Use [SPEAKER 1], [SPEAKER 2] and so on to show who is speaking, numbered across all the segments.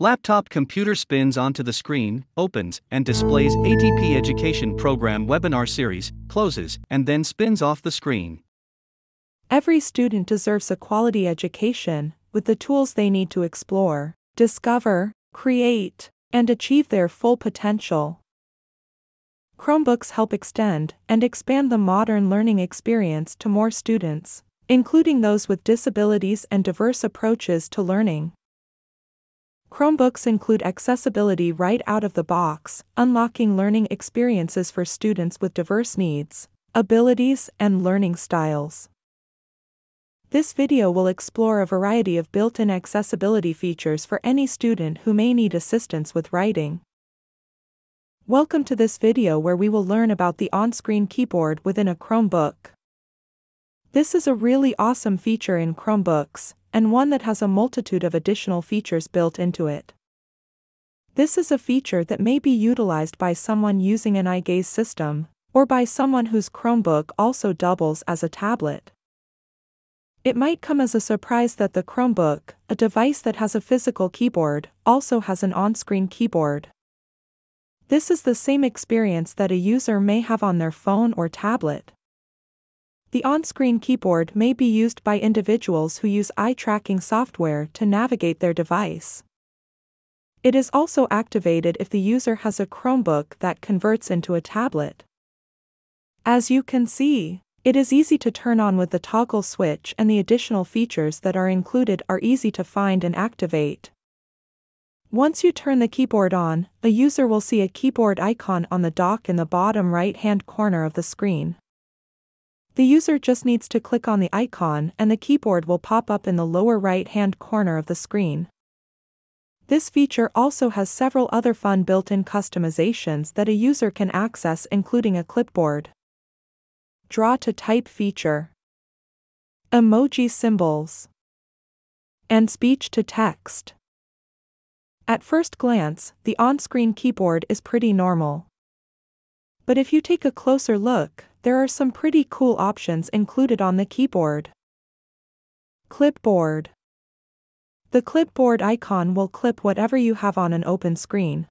[SPEAKER 1] Laptop computer spins onto the screen, opens, and displays ATP Education Program webinar series, closes, and then spins off the screen.
[SPEAKER 2] Every student deserves a quality education with the tools they need to explore, discover, create, and achieve their full potential. Chromebooks help extend and expand the modern learning experience to more students, including those with disabilities and diverse approaches to learning. Chromebooks include accessibility right out of the box, unlocking learning experiences for students with diverse needs, abilities, and learning styles. This video will explore a variety of built-in accessibility features for any student who may need assistance with writing. Welcome to this video where we will learn about the on-screen keyboard within a Chromebook. This is a really awesome feature in Chromebooks, and one that has a multitude of additional features built into it. This is a feature that may be utilized by someone using an eye gaze system, or by someone whose Chromebook also doubles as a tablet. It might come as a surprise that the Chromebook, a device that has a physical keyboard, also has an on-screen keyboard. This is the same experience that a user may have on their phone or tablet. The on-screen keyboard may be used by individuals who use eye tracking software to navigate their device. It is also activated if the user has a Chromebook that converts into a tablet. As you can see, it is easy to turn on with the toggle switch and the additional features that are included are easy to find and activate. Once you turn the keyboard on, a user will see a keyboard icon on the dock in the bottom right-hand corner of the screen. The user just needs to click on the icon and the keyboard will pop up in the lower right-hand corner of the screen. This feature also has several other fun built-in customizations that a user can access including a clipboard. Draw to type feature. Emoji symbols. And speech to text. At first glance, the on-screen keyboard is pretty normal. But if you take a closer look, there are some pretty cool options included on the keyboard. Clipboard. The clipboard icon will clip whatever you have on an open screen.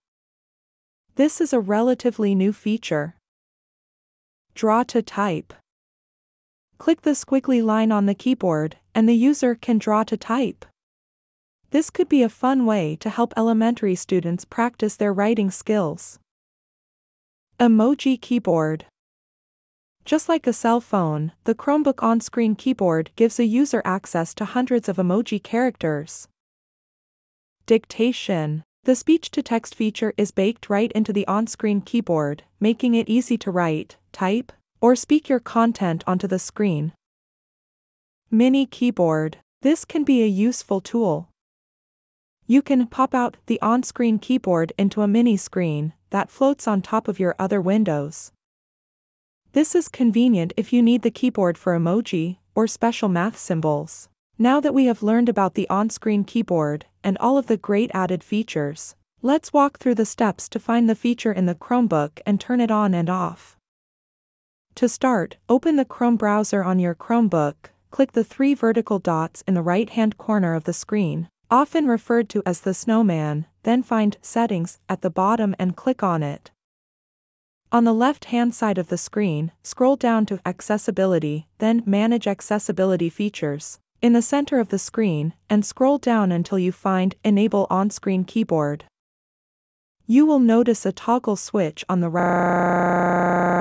[SPEAKER 2] This is a relatively new feature. Draw to type. Click the squiggly line on the keyboard, and the user can draw to type. This could be a fun way to help elementary students practice their writing skills. Emoji keyboard. Just like a cell phone, the Chromebook on-screen keyboard gives a user access to hundreds of emoji characters. Dictation. The speech-to-text feature is baked right into the on-screen keyboard, making it easy to write, type, or speak your content onto the screen. Mini keyboard. This can be a useful tool. You can pop out the on-screen keyboard into a mini screen that floats on top of your other windows. This is convenient if you need the keyboard for emoji or special math symbols. Now that we have learned about the on-screen keyboard and all of the great added features, let's walk through the steps to find the feature in the Chromebook and turn it on and off. To start, open the Chrome browser on your Chromebook, click the three vertical dots in the right-hand corner of the screen, often referred to as the snowman, then find Settings at the bottom and click on it. On the left-hand side of the screen, scroll down to Accessibility, then Manage Accessibility Features, in the center of the screen, and scroll down until you find Enable On-Screen Keyboard. You will notice a toggle switch on the right